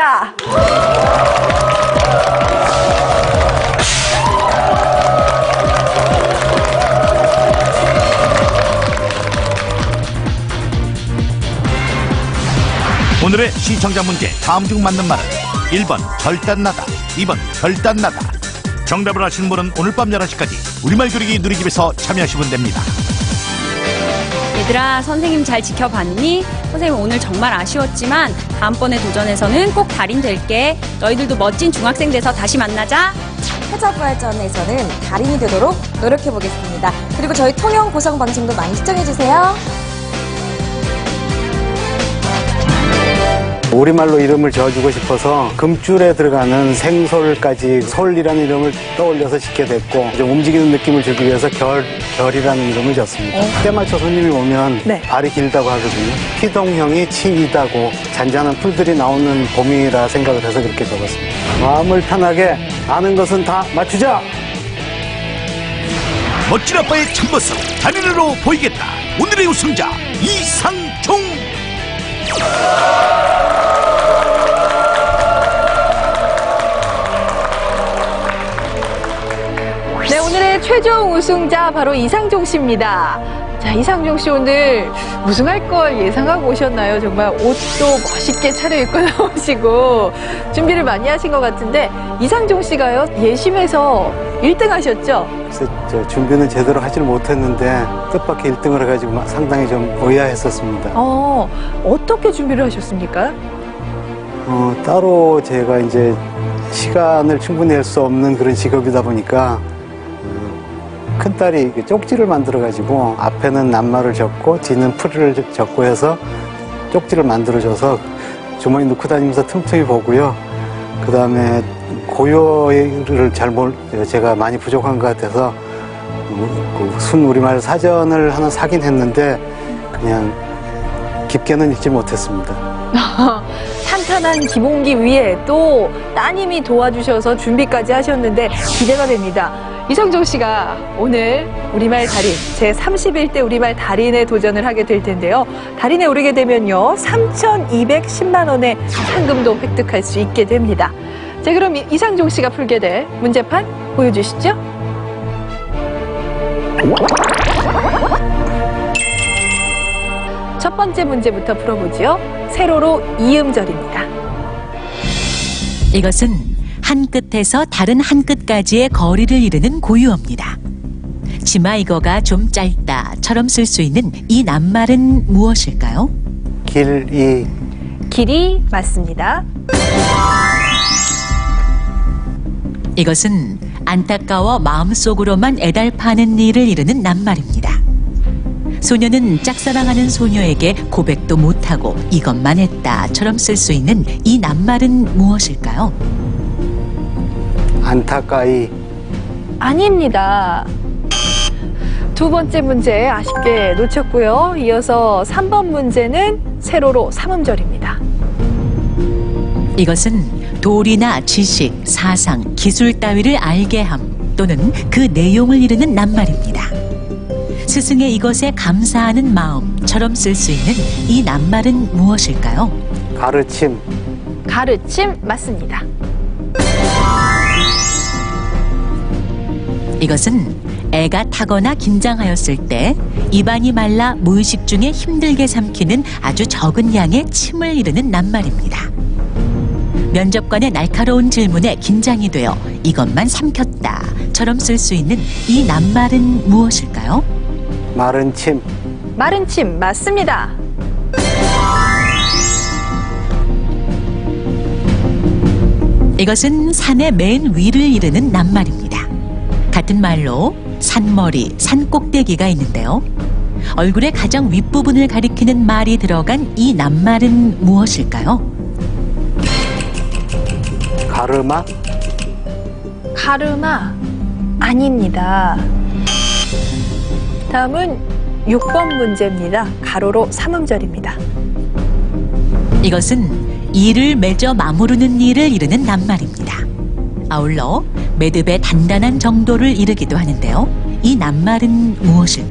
정답입니다. 오늘의 시청자 문제 다음 중 맞는 말은 1번 결단나다 2번 결단나다 정답을 아시는 분은 오늘 밤 11시까지 우리말 교육이 누리집에서 참여하시면 됩니다 얘들아, 선생님 잘 지켜봤니? 선생님 오늘 정말 아쉬웠지만 다음번에 도전에서는 꼭 달인 될게. 너희들도 멋진 중학생 돼서 다시 만나자. 패자부활전에서는 달인이 되도록 노력해 보겠습니다. 그리고 저희 통영 고성 방송도 많이 시청해 주세요. 우리말로 이름을 지어주고 싶어서 금줄에 들어가는 생솔까지 솔이라는 이름을 떠올려서 짓게 됐고 좀 움직이는 느낌을 주기 위해서 결, 결이라는 이름을 지었습니다. 때 맞춰 손님이 오면 네. 발이 길다고 하거든요. 희동형이 치이다고 잔잔한 풀들이 나오는 봄이라 생각을 해서 그렇게 적었습니다. 마음을 편하게 아는 것은 다 맞추자! 멋진 아빠의 참모습 달인으로 보이겠다 오늘의 우승자 이상종 최종 우승자 바로 이상종 씨입니다. 자, 이상종 씨 오늘 우승할 걸 예상하고 오셨나요? 정말 옷도 멋있게 차려입고 나오시고 준비를 많이 하신 것 같은데 이상종 씨가요 예심에서 1등 하셨죠? 그래서 저 준비는 제대로 하지를 못했는데 뜻밖의 1등을 해가지고 막 상당히 좀 의아했었습니다. 어, 어떻게 준비를 하셨습니까? 어, 따로 제가 이제 시간을 충분히 낼수 없는 그런 직업이다 보니까 어, 큰딸이 그 쪽지를 만들어가지고 앞에는 낱말을 적고 뒤는 풀을 적고 해서 쪽지를 만들어줘서 주머니 넣고 다니면서 틈틈이 보고요. 그 다음에 고요를 잘 몰, 제가 많이 부족한 것 같아서 그순 우리말 사전을 하나 사긴 했는데 그냥 깊게는 읽지 못했습니다. 탄탄한 기본기 위에 또 따님이 도와주셔서 준비까지 하셨는데 기대가 됩니다. 이성종 씨가 오늘 우리말 달인, 제 31대 우리말 달인에 도전을 하게 될 텐데요. 달인에 오르게 되면요. 3,210만 원의 상금도 획득할 수 있게 됩니다. 자, 그럼 이- 이상종 씨가 풀게 될 문제판 보여주시죠. 첫 번째 문제부터 풀어보죠. 세로로 이음절입니다. 이것은 한 끝에서 다른 한 끝 까지의 거리를 이르는 고유어입니다. 치마 이거가 좀 짧다처럼 쓸 수 있는 이 낱말은 무엇일까요? 길이 길이 맞습니다. 이것은 안타까워 마음속으로만 애달파는 일을 이르는 낱말입니다. 소녀는 짝사랑하는 소녀에게 고백도 못하고 이것만 했다처럼 쓸 수 있는 이 낱말은 무엇일까요? 안타까이 아닙니다. 두 번째 문제 아쉽게 놓쳤고요. 이어서 3번 문제는 세로로 삼음절입니다. 이것은 도리나 지식, 사상, 기술 따위를 알게 함 또는 그 내용을 이르는 낱말입니다. 스승의 이것에 감사하는 마음처럼 쓸 수 있는 이 낱말은 무엇일까요? 가르침 가르침 맞습니다. 이것은 애가 타거나 긴장하였을 때 입안이 말라 무의식 중에 힘들게 삼키는 아주 적은 양의 침을 이르는 낱말입니다. 면접관의 날카로운 질문에 긴장이 되어 이것만 삼켰다처럼 쓸 수 있는 이 낱말은 무엇일까요? 마른 침 마른 침 맞습니다. 이것은 산의 맨 위를 이르는 낱말입니다. 같은 말로 산머리, 산꼭대기가 있는데요. 얼굴의 가장 윗부분을 가리키는 말이 들어간 이 낱말은 무엇일까요? 가르마 가르마 아닙니다. 다음은 6번 문제입니다. 가로로 삼음절입니다. 이것은 이를 맺어 마무르는 일을 이르는 낱말입니다. 아울러 매듭의 단단한 정도를 이르기도 하는데요. 이 낱말은 무엇일까요?